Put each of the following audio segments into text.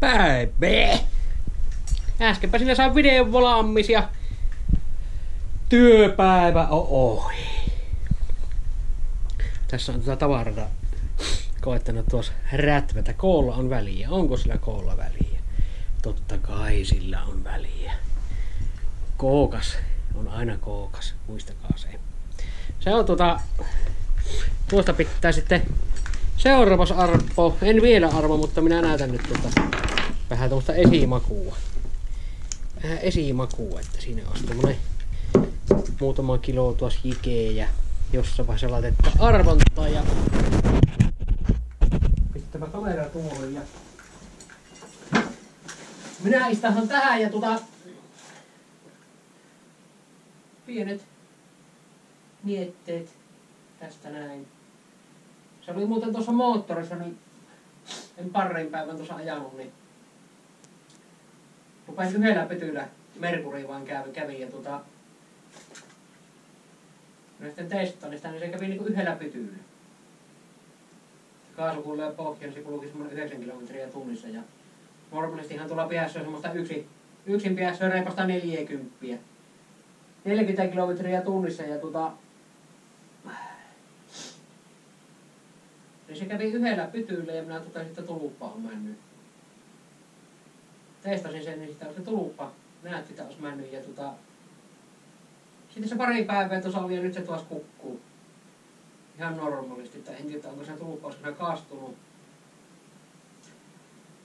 päivää. Äskenpä sinä saa videon valmis ja työpäivä on ohi. Tässä on tätä tavaraa koettanut tuossa rätvätä. Koolla on väliä. Onko sillä koolla väliä? Totta kai sillä on väliä. Kookas on aina kookas. Muistakaa se. Se on tota... Tuosta pitää sitten seuraavassa arpo. En vielä arvo, mutta minä näytän nyt tuota vähän tuosta esimakua. Vähän esimakua, että siinä on tommonen muutama kilo tuossa jikeä ja jossain vaiheessa laitetta arvontaa ja pistämä kamera tuohon ja minä istahan tähän ja tota pienet mietteet tästä näin. Se oli muuten tuossa moottorissa, niin en parin päivän tuossa ajanut, niin rupesin yhdellä pytyllä Merkuri vaan kävi, kävi ja tota, no sitten testasin sitä, niin se kävi niinku yhdellä pytyllä. Kaasu kun löi pohja, niin se kulki semmoinen 9 kilometriä tunnissa ja normaalistihan tuolla päässä on semmoista yksi, yksin päässä on reipasta 40. 40 kilometriä tunnissa ja tota, niin se kävi yhdellä pytyllä ja minä totesin, että tuluppa on mennyt. Testasin sen, niin sitä se tuluppa näytti, että olisi mennyt. Ja tota, sitten se pari päivää tuossa oli ja nyt se taas kukkuu. Ihan normaalisti, että en tiedä, onko se tuluppa, olisiko se kastunut.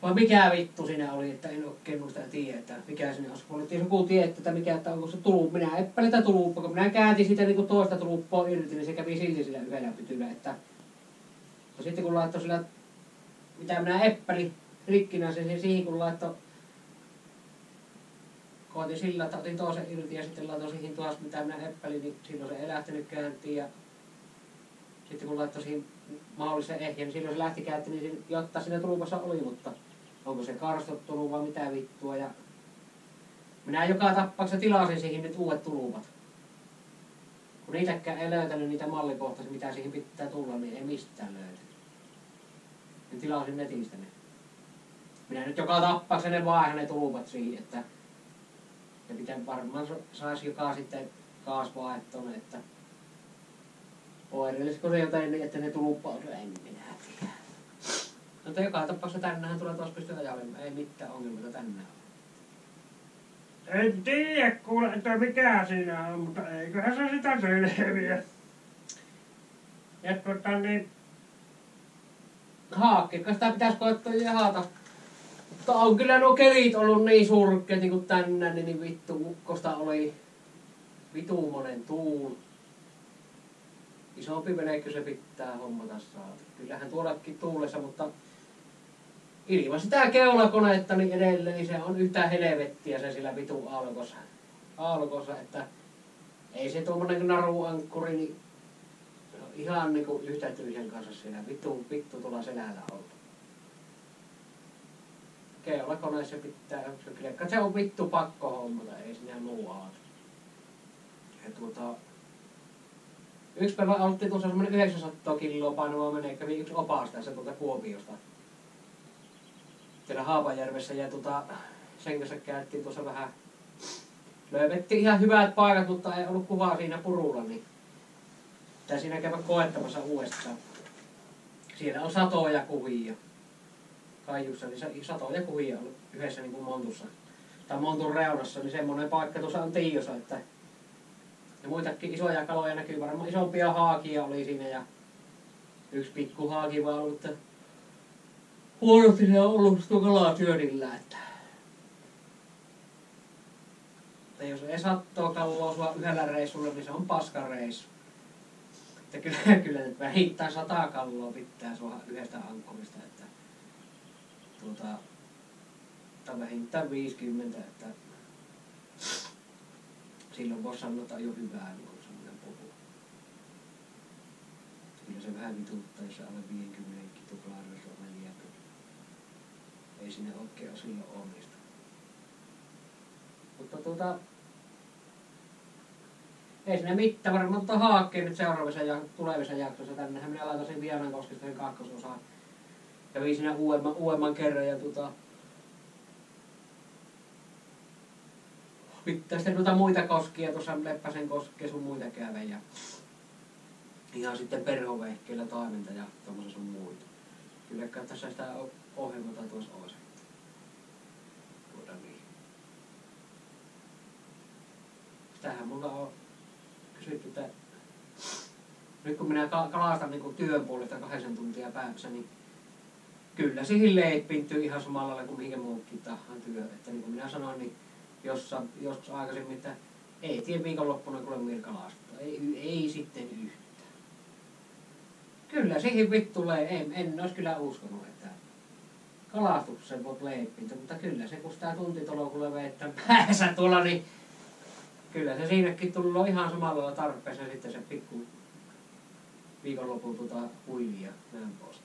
Vai mikä vittu siinä oli, että en oikein muista tietää, mikä sinne olisi. Mulla jos joku tietää, että mikä, että onko se tullut. Minä epäilin tätä kun minä kääntin sitä niin kuin toista tuluppoa irti, niin se kävi silti sillä yhdellä pytyllä, että ja sitten kun laittoi sillä, mitä minä eppälin rikkinä sen siihen kun laittoi, koitin sillä, että otin toisen irti ja sitten laitoin siihen taas mitä minä eppälin, niin silloin se ei lähtenyt käyntiin ja sitten kun laittoi siihen mahdollisen ehjän, niin silloin se lähti käyntiin, niin jotta siinä tulupassa oli, mutta onko se karstottunut vai mitä vittua ja minä joka tapauksessa tilasin siihen nyt uudet tulupat. Kun niitäkään ei löytänyt niitä mallikohtaisia, mitä siihen pitää tulla, niin ei mistään löytänyt. Niin tilasin netistä ne. Minä nyt joka tapauksessa ne vaihan ne tulupat siihen, että ja pitää varmaan saisi joka sitten kaas vaihtoon, että oireellisiko se jotain että ne tuluppaus, en minä tiedä. Mutta joka tapauksessa tännehän tulee taas pystyä ajalemaan, ei mitään ongelmia tänne En tiedä kuule, että mikä siinä on, mutta eiköhän se sitä selviä. Ja tuota niin, Haakkeko sitä pitäisi koettaa jahata. Mutta on kyllä nuo kelit ollut niin surkeat niin kuin tänään, niin vittu ukkosta oli vituumonen tuul. Isompi venekkö se pitää hommata saada. Kyllähän tuollakin tuulessa, mutta ilman sitä keulakonetta niin edelleen, niin se on yhtä helvettiä se sillä vitu alkossa. alkossa että ei se tuommoinen naruankkuri, niin se on ihan niinku yhtä tyhjän kanssa siinä. Vittu, vittu tuolla selällä ollut. Keulakoneessa pitää, kyllä se on vittu pakko hommata, ei sinä muu. Ja tuota, yksi päivä oltiin tuossa semmoinen 900 kiloa painava menee, kävi yksi opas tässä tuolta Kuopiosta siellä Haapajärvessä ja tota, sen kanssa käytiin tuossa vähän löydettiin ihan hyvät paikat, mutta ei ollut kuvaa siinä purulla, niin pitää siinä käydä koettamassa uudestaan. Siellä on satoja kuvia. Kaijussa, niin satoja kuvia on yhdessä niin kuin Montussa. Tai Montun reunassa, niin semmoinen paikka tuossa on Tiiosa, että ja muitakin isoja kaloja näkyy, varmaan isompia haakia oli siinä ja yksi pikku haaki vaan ollut, että huonosti se on ollut tuo kalasyönillä, että että jos ei sattoo kalloa sua yhdellä reissulla, niin se on paska reissu. Että kyllä, kyllä nyt vähittää sata kalloa pitää sua yhdestä ankkurista, että tuota, tai vähintään 50, että silloin voi sanoa jo hyvää, niin kuin semmoinen puhu. Kyllä se vähän vituttaa, jos alle 50 tuplaarissa on jääpä. Ei sinne oikein ole silloin onnistu. Mutta tuota, ei sinne mitään, varmaan tuota haakkeen nyt seuraavassa ja tulevissa jaksossa. Tännehän minä laitan sen Vianankoskesta sen kakkososaan kävin siinä uudemman, uudemman kerran ja tota, pitää sitten noita muita koskia, tuossa Leppäsen koskee sun muita käydä ja ihan sitten perhovehkeillä toiminta ja tuommoisen sun muita. Kylläkään tässä sitä ohjelmaa tuossa olisi. Tuota niin. Tähän mulla on kysytty, että nyt kun minä kalastan niin työn puolesta kahdeksan tuntia päivässä, niin kyllä siihen leippiintyy ihan samalla lailla kuin mihinkä muukin tahan työ. Että niin kuin minä sanoin, niin jossa, joskus aikaisemmin, että ei tiedä viikonloppuna kuule mirkalastaa. Ei, ei sitten yhtään. Kyllä siihen vittu tulee, en, en olisi kyllä uskonut, että kalastuksen voit leippiintyä, mutta kyllä se kun sitä tuntitolokulle vettä päässä tuolla, niin kyllä se siinäkin tullut ihan samalla tarpeeseen sitten se pikku viikonlopun tuota huilia näin poispäin.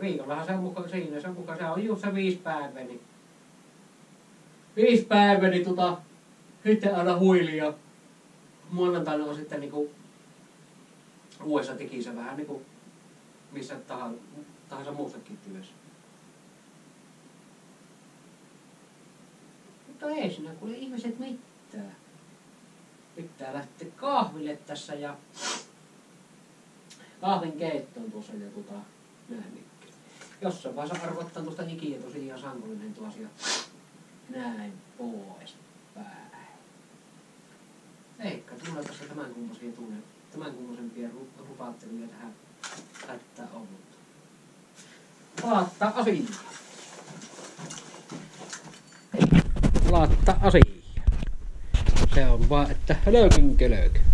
Viikollahan se on siinä, se on se on just se viisi päivää, niin viisi päivää, niin tota, sitten aina huilia. Maanantaina on sitten niinku uudessa tekissä vähän niinku missä tahansa, tahansa muussakin työssä. Mutta ei siinä kuule ihmiset mitään pitää lähteä kahville tässä ja kahvin keittoon tuossa ja tota, näin Jossain vaiheessa arvottaa tuosta hikiä tosiaan sankollinen tuossa ja näin pois päin. Eikä tulee tässä tämän kummoisia tunne, tämän kummosempia rupaatteluja tähän laittaa ollut. Laatta asiaa. Laatta asiaa. Se on vaan, että hölökin kölökin.